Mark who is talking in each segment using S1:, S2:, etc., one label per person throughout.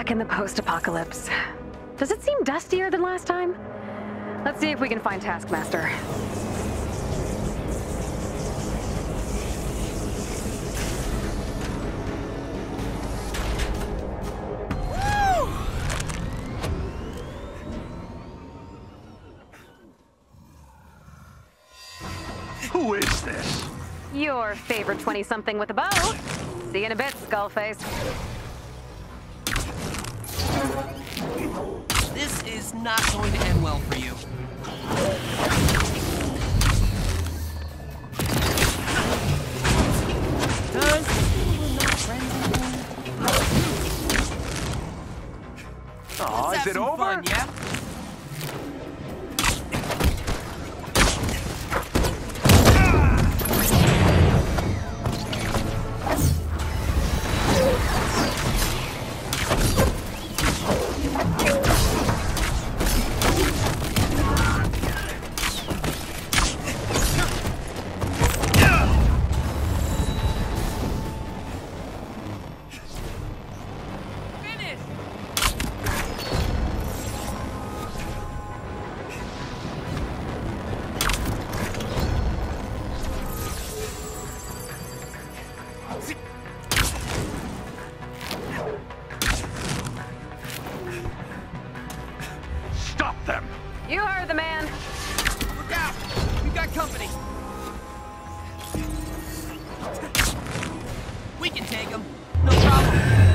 S1: back in the post-apocalypse. Does it seem dustier than last time? Let's see if we can find Taskmaster.
S2: Who is this?
S1: Your favorite 20-something with a bow. See you in a bit, Skullface.
S3: Is not going to end well for you. Does we're not friends anymore?
S2: Aw, is it over?
S3: Fun, yeah?
S2: Them!
S1: You heard the man.
S3: Look out! We've got company. We can take him. No problem.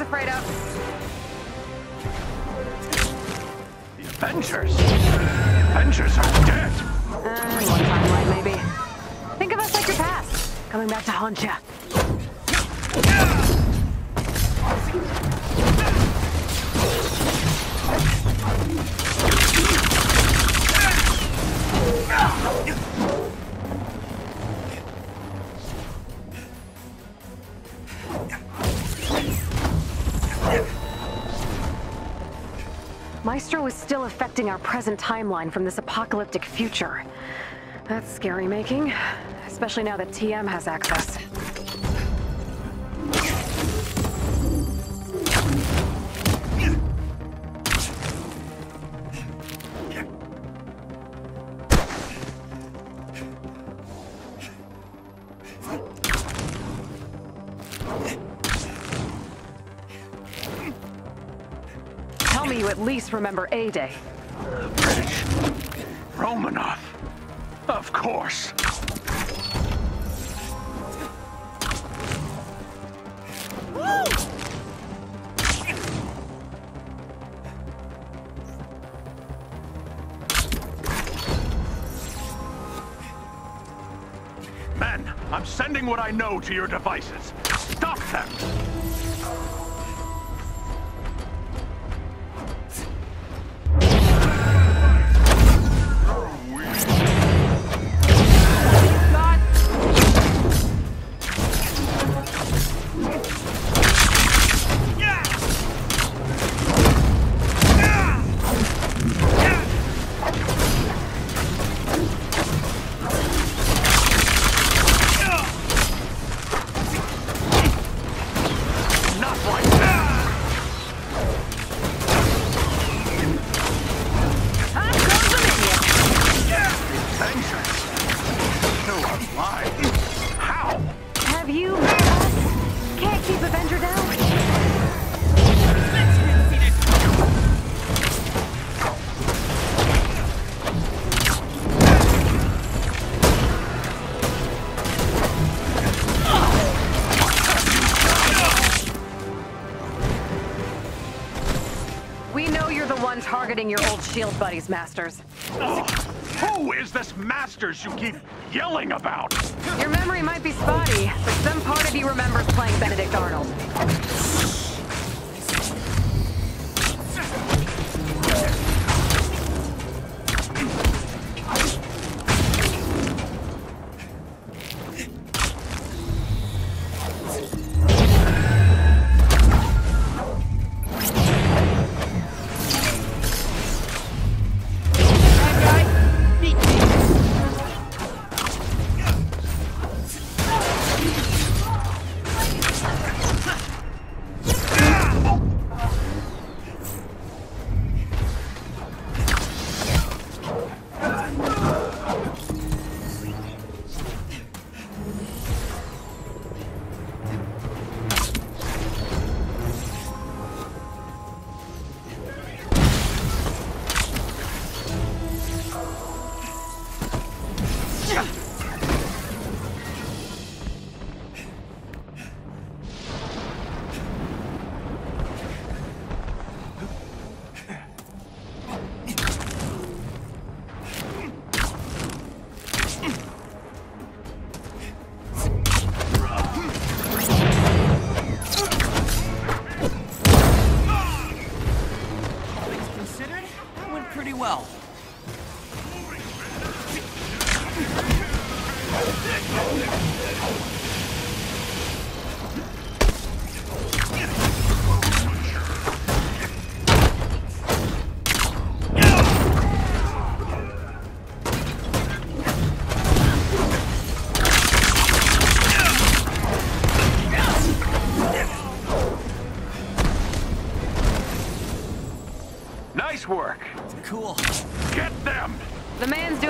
S1: Was afraid of.
S2: The Avengers. The Avengers are dead.
S1: Uh, one timeline, maybe. Think of us like your past, coming back to haunt ya. Maestro is still affecting our present timeline from this apocalyptic future. That's scary making, especially now that TM has access. Remember A-Day.
S2: British. Romanov. Of course. Men, I'm sending what I know to your devices. Stop them!
S1: Shield buddies, Masters.
S2: Who is this Masters you keep yelling about?
S1: Your memory might be spotty, but some part of you remembers playing Benedict Arnold.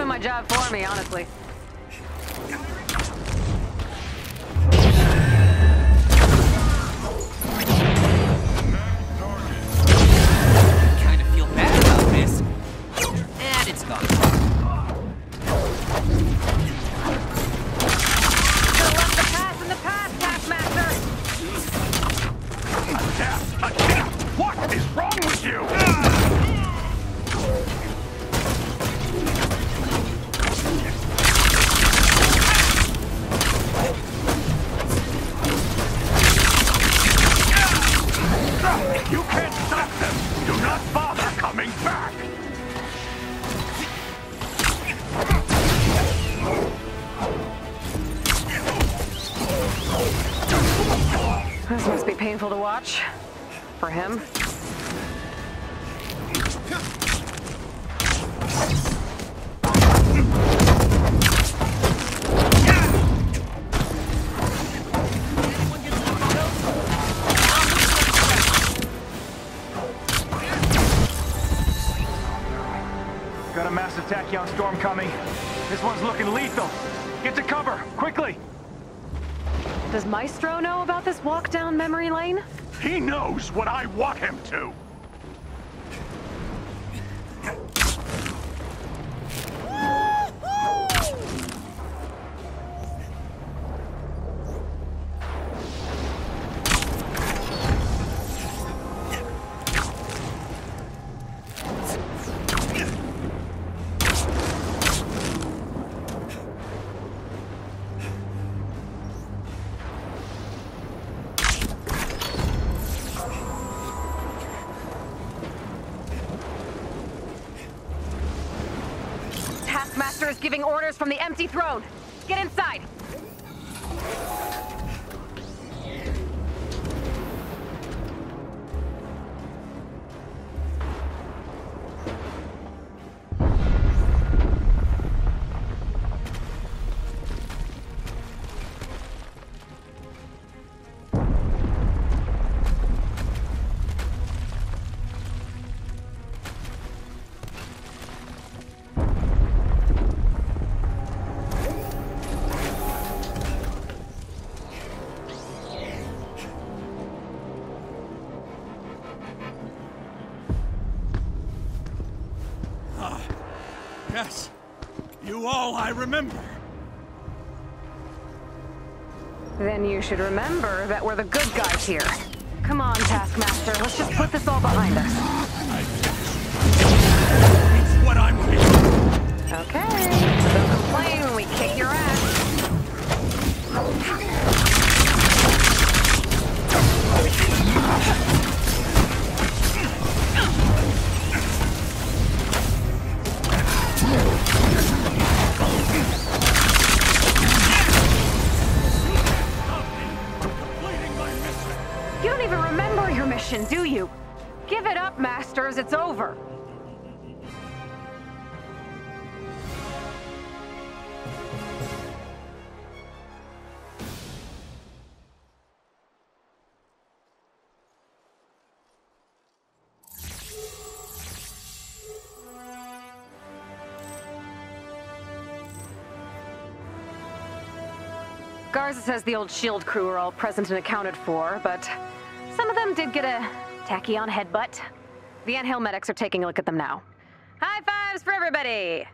S1: Doing my job for me, honestly.
S3: Kind of feel bad about
S1: For him.
S4: Got a massive tachyon storm coming. This one's looking lethal. Get to cover, quickly!
S1: Does Maestro know about this walk down memory lane?
S2: He knows what I want him to!
S1: Taskmaster is giving orders from the empty throne. Get inside!
S2: Yes. You all I remember.
S1: Then you should remember that we're the good guys here. Come on, Taskmaster, let's just put this all behind us.
S2: It's
S1: what I'm here. Okay, don't complain when we kick your ass. Garza says the old SHIELD crew are all present and accounted for, but some of them did get a tachyon headbutt. The anthill medics are taking a look at them now. High fives for everybody!